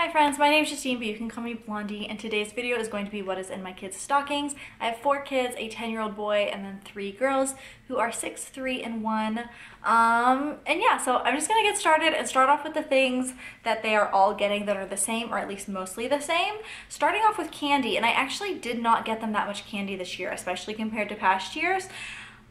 Hi friends, my name is Justyne, but you can call me Blondie, and today's video is going to be what is in my kids' stockings. I have four kids, a 10-year-old boy, and then three girls who are 6, 3, and 1. Um, and yeah, so I'm just gonna get started and start off with the things that they are all getting that are the same, or at least mostly the same. Starting off with candy, and I actually did not get them that much candy this year, especially compared to past years.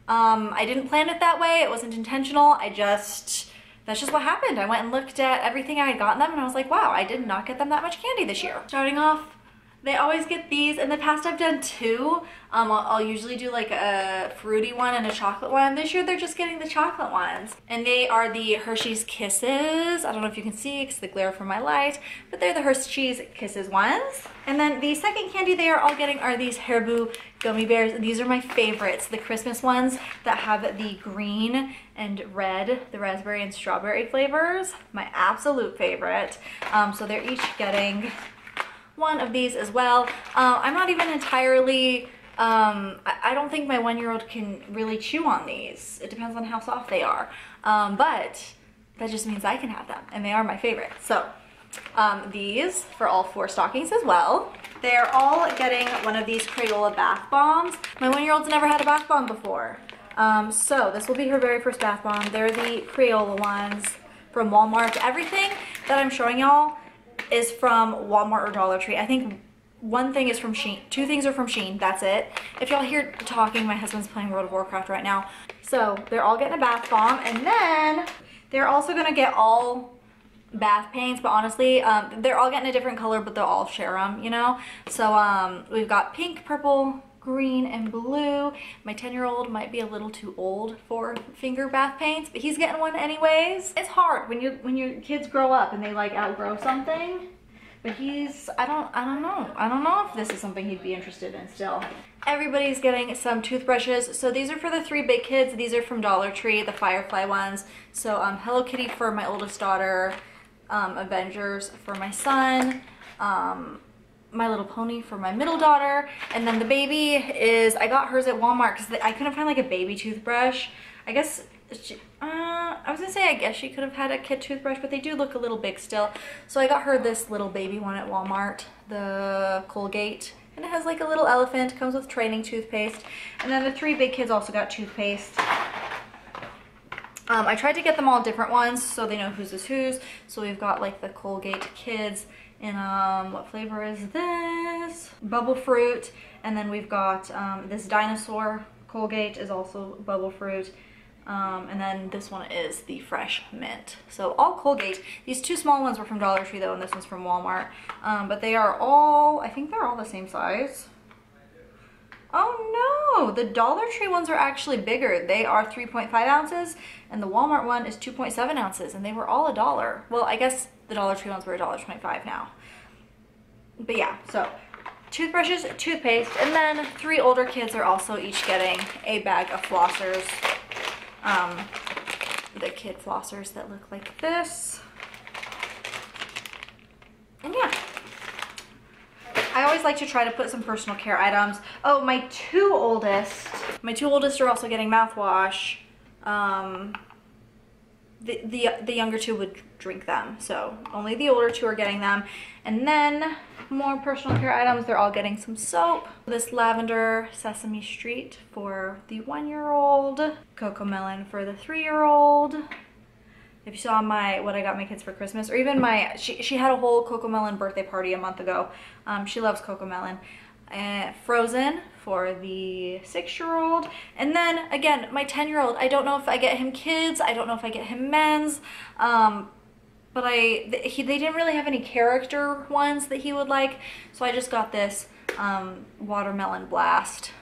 Um, I didn't plan it that way, it wasn't intentional, I just that's just what happened. I went and looked at everything I had gotten them and I was like, wow, I did not get them that much candy this year. Starting off, they always get these. In the past, I've done two. Um, I'll, I'll, usually do like a fruity one and a chocolate one. This year, they're just getting the chocolate ones. And they are the Hershey's Kisses. I don't know if you can see because the glare from my light, but they're the Hershey's Kisses ones. And then the second candy they are all getting are these Haribo gummy bears. These are my favorites, the Christmas ones that have the green and red, the raspberry and strawberry flavors. My absolute favorite. Um, so they're each getting one of these as well. Uh, I'm not even entirely, um, I, I, don't think my one-year-old can really chew on these. It depends on how soft they are. Um, but that just means I can have them and they are my favorite. So um, these for all four stockings as well. They're all getting one of these Crayola bath bombs. My one-year-old's never had a bath bomb before. Um, so this will be her very first bath bomb. They're the Crayola ones from Walmart. Everything that I'm showing y'all is from Walmart or Dollar Tree. I think one thing is from Shein. Two things are from Shein. That's it. If y'all hear talking, my husband's playing World of Warcraft right now. So they're all getting a bath bomb. And then they're also going to get all bath paints, but honestly, um, they're all getting a different color, but they'll all share them, you know? So um, we've got pink, purple, green, and blue. My 10-year-old might be a little too old for finger bath paints, but he's getting one anyways. It's hard when you when your kids grow up and they like outgrow something. But he's, I don't, I don't know. I don't know if this is something he'd be interested in still. Everybody's getting some toothbrushes. So these are for the three big kids. These are from Dollar Tree, the Firefly ones. So um, Hello Kitty for my oldest daughter, um, Avengers for my son, um, My Little Pony for my middle daughter, and then the baby is, I got hers at Walmart because I couldn't find like a baby toothbrush. I guess, she, uh, I was gonna say I guess she could have had a kid toothbrush, but they do look a little big still. So I got her this little baby one at Walmart, the Colgate. And it has like a little elephant, comes with training toothpaste. And then the three big kids also got toothpaste. Um, I tried to get them all different ones so they know whose is whose. So we've got like the Colgate Kids in, um, what flavor is this? Bubble Fruit. And then we've got um, this Dinosaur Colgate is also Bubble Fruit. Um, and then this one is the Fresh Mint. So all Colgate. These two small ones were from Dollar Tree though, and this one's from Walmart. Um, but they are all, I think they're all the same size. Oh no, the Dollar Tree ones are actually bigger. They are 3.5 ounces and the Walmart one is 2.7 ounces and they were all a dollar. Well, I guess the Dollar Tree ones were $1.25 now. But yeah, so toothbrushes, toothpaste, and then three older kids are also each getting a bag of flossers. Um, the kid flossers that look like this. And yeah, I always like to try to put some personal care items. Oh, my two oldest, my two oldest are also getting mouthwash. Um, the, the, the younger two would drink them. So only the older two are getting them. And then more personal care items. They're all getting some soap. This lavender Sesame Street for the one-year-old. CoComelon for the three-year-old if you saw my what I got my kids for Christmas or even my she, she had a whole CoComelon birthday party a month ago. Um, she loves CoComelon uh, Frozen for the six-year-old. And then again my 10-year-old I don't know if I get him kids I don't know if I get him men's um, but I he, they didn't really have any character ones that he would like so I just got this um, watermelon blast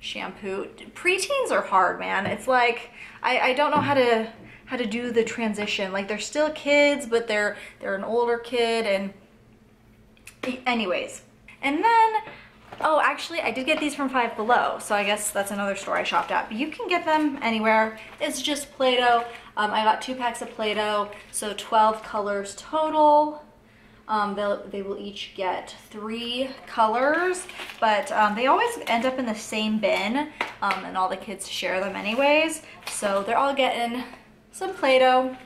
shampoo. Preteens are hard man. It's like I, I don't know how to how to do the transition. Like they're still kids, but they're they're an older kid and anyways. And then oh, actually I did get these from Five Below. So I guess that's another store I shopped at. But you can get them anywhere. It's just Play-Doh. Um, I got two packs of Play-Doh, so 12 colors total. Um, they will each get three colors, but um, they always end up in the same bin, um, and all the kids share them anyways. So they're all getting some Play-Doh.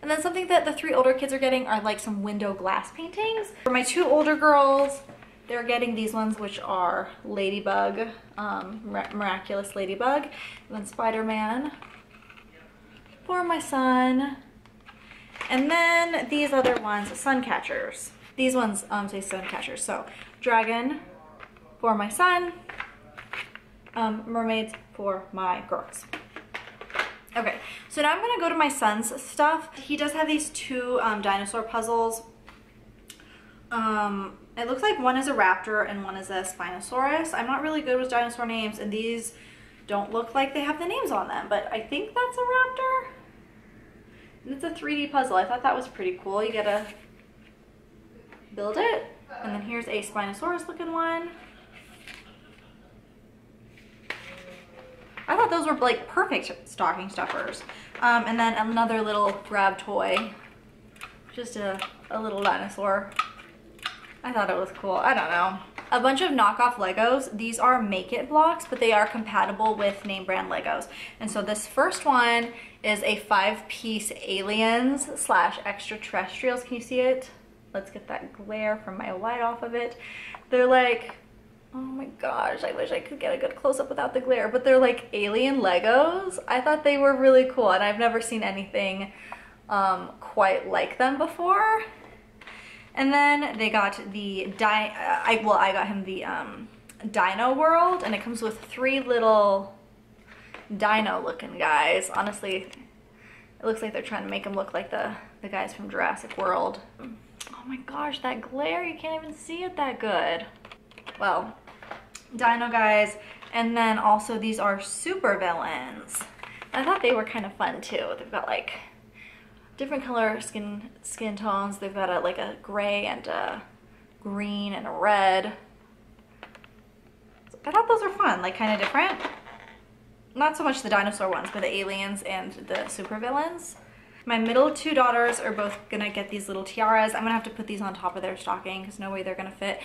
And then something that the three older kids are getting are like some window glass paintings. For my two older girls, they're getting these ones, which are Ladybug, um, Miraculous Ladybug, and then Spider-Man for my son. And then these other ones, sun catchers. These ones um, say sun catchers. So dragon for my son, um, mermaids for my girls. Okay, so now I'm gonna go to my son's stuff. He does have these two um, dinosaur puzzles. Um, it looks like one is a raptor and one is a Spinosaurus. I'm not really good with dinosaur names and these don't look like they have the names on them, but I think that's a raptor. And it's a 3D puzzle. I thought that was pretty cool. You gotta build it. And then here's a Spinosaurus looking one. I thought those were like perfect stocking stuffers. Um, and then another little grab toy. Just a, a little dinosaur. I thought it was cool. I don't know. A bunch of knockoff Legos. These are Make It blocks, but they are compatible with name brand Legos. And so this first one is a five-piece aliens slash extraterrestrials. Can you see it? Let's get that glare from my light off of it. They're like, oh my gosh, I wish I could get a good close-up without the glare, but they're like alien Legos. I thought they were really cool, and I've never seen anything um, quite like them before. And then they got the, di I, well, I got him the um, Dino World, and it comes with three little dino looking guys. Honestly, it looks like they're trying to make them look like the, the guys from Jurassic World. Oh my gosh, that glare, you can't even see it that good. Well, dino guys, and then also these are super villains. I thought they were kind of fun too. They've got like different color skin skin tones. They've got a like a gray and a green and a red. I thought those were fun, like kind of different. Not so much the dinosaur ones, but the aliens and the supervillains. My middle two daughters are both gonna get these little tiaras. I'm gonna have to put these on top of their stocking because no way they're gonna fit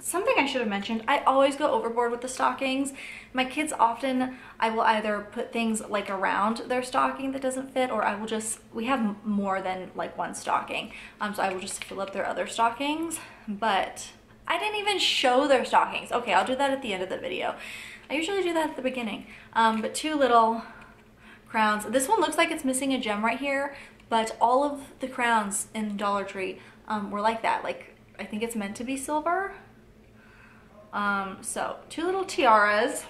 something I should have mentioned, I always go overboard with the stockings. My kids often, I will either put things like around their stocking that doesn't fit or I will just, we have more than like one stocking. Um, so I will just fill up their other stockings, but I didn't even show their stockings. Okay, I'll do that at the end of the video. I usually do that at the beginning. Um, but two little crowns. This one looks like it's missing a gem right here, but all of the crowns in Dollar Tree um, were like that. Like, I think it's meant to be silver, um, so two little tiaras.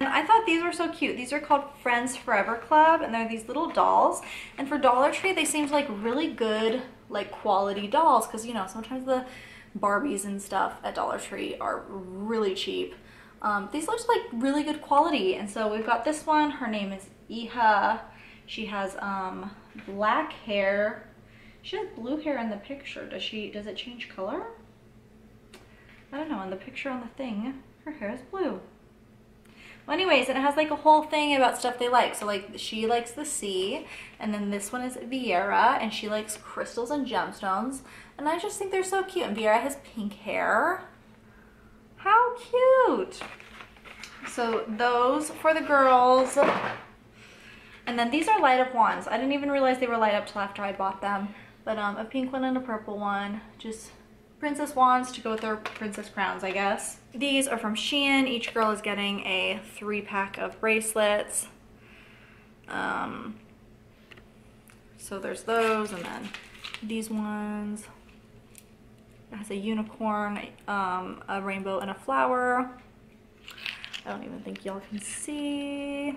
And I thought these were so cute. These are called Friends Forever Club and they're these little dolls. And for Dollar Tree, they seemed like really good, like quality dolls because you know, sometimes the Barbies and stuff at Dollar Tree are really cheap. Um, these look like really good quality. And so we've got this one. Her name is Iha. She has um, black hair. She has blue hair in the picture. Does she, does it change color? I don't know, on the picture on the thing, her hair is blue. Well, anyways, it has like a whole thing about stuff they like. So like she likes the sea, and then this one is Viera, and she likes crystals and gemstones. And I just think they're so cute. And Viera has pink hair. How cute! So those for the girls. And then these are light up wands. I didn't even realize they were light up till after I bought them. But um, a pink one and a purple one. Just princess wands to go with their princess crowns, I guess. These are from Shein. Each girl is getting a three pack of bracelets. Um, so there's those and then these ones. It has a unicorn, um, a rainbow, and a flower. I don't even think y'all can see.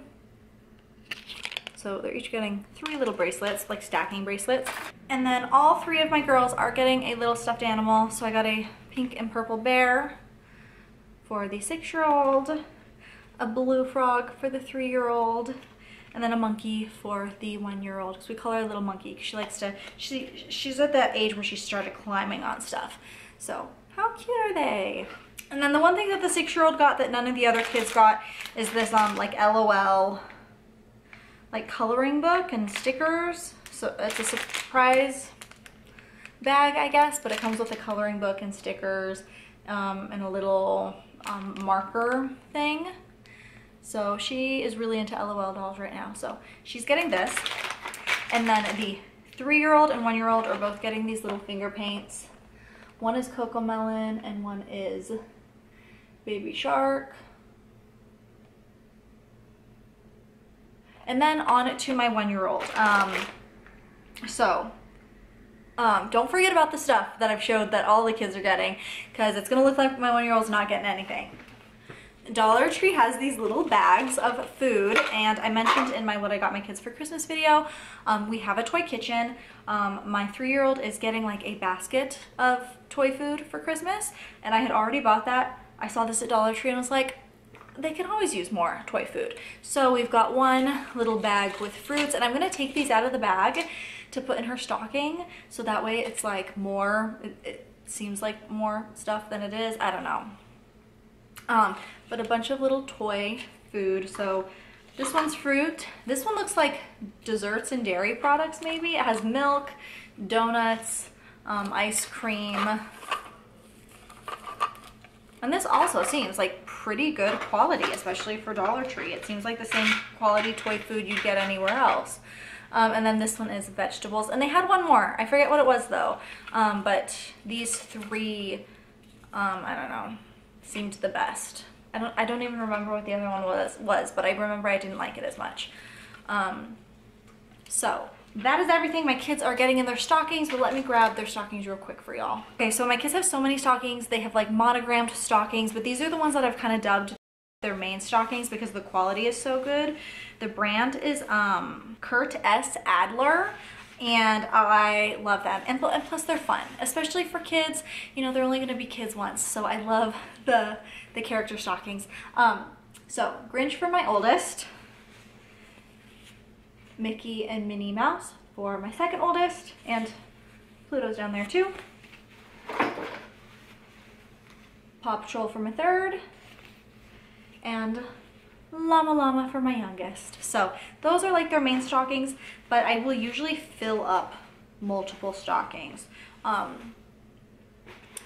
So they're each getting three little bracelets, like stacking bracelets. And then all three of my girls are getting a little stuffed animal. So I got a pink and purple bear for the six-year-old, a blue frog for the three-year-old, and then a monkey for the one-year-old because we call her a little monkey she likes to, she, she's at that age where she started climbing on stuff. So how cute are they? And then the one thing that the six-year-old got that none of the other kids got is this um like LOL like coloring book and stickers. So it's a surprise bag, I guess, but it comes with a coloring book and stickers um, and a little um, marker thing. So she is really into LOL dolls right now. So she's getting this. And then the three-year-old and one-year-old are both getting these little finger paints. One is CoComelon and one is Baby Shark. And then on to my one-year-old. Um, so, um, don't forget about the stuff that I've showed that all the kids are getting because it's going to look like my one-year-old's not getting anything. Dollar Tree has these little bags of food and I mentioned in my what I got my kids for Christmas video, um, we have a toy kitchen. Um, my three-year-old is getting like a basket of toy food for Christmas and I had already bought that. I saw this at Dollar Tree and was like, they can always use more toy food. So we've got one little bag with fruits and I'm gonna take these out of the bag to put in her stocking so that way it's like more, it, it seems like more stuff than it is. I don't know. Um, but a bunch of little toy food. So this one's fruit. This one looks like desserts and dairy products maybe. It has milk, donuts, um, ice cream. And this also seems like pretty good quality, especially for Dollar Tree. It seems like the same quality toy food you'd get anywhere else. Um, and then this one is vegetables. And they had one more. I forget what it was though. Um, but these three, um, I don't know, seemed the best. I don't I don't even remember what the other one was was, but I remember I didn't like it as much. Um, so that is everything my kids are getting in their stockings, but let me grab their stockings real quick for y'all. Okay, so my kids have so many stockings. They have like monogrammed stockings, but these are the ones that I've kind of dubbed their main stockings because the quality is so good. The brand is um, Kurt S. Adler and I love them. And, and plus they're fun, especially for kids. You know, they're only gonna be kids once, so I love the, the character stockings. Um, so Grinch for my oldest, Mickey and Minnie Mouse for my second oldest, and Pluto's down there too. Paw Patrol for my third, and Llama Llama for my youngest. So those are like their main stockings, but I will usually fill up multiple stockings um,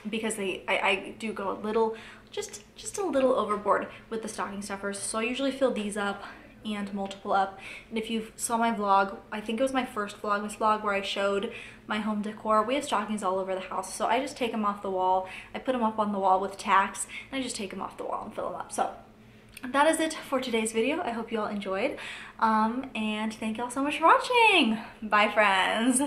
because they I, I do go a little, just, just a little overboard with the stocking stuffers. So I usually fill these up and multiple up. And if you saw my vlog, I think it was my first Vlogmas vlog where I showed my home decor. We have stockings all over the house, so I just take them off the wall. I put them up on the wall with tacks, and I just take them off the wall and fill them up. So that is it for today's video. I hope you all enjoyed. Um, and thank you all so much for watching. Bye, friends.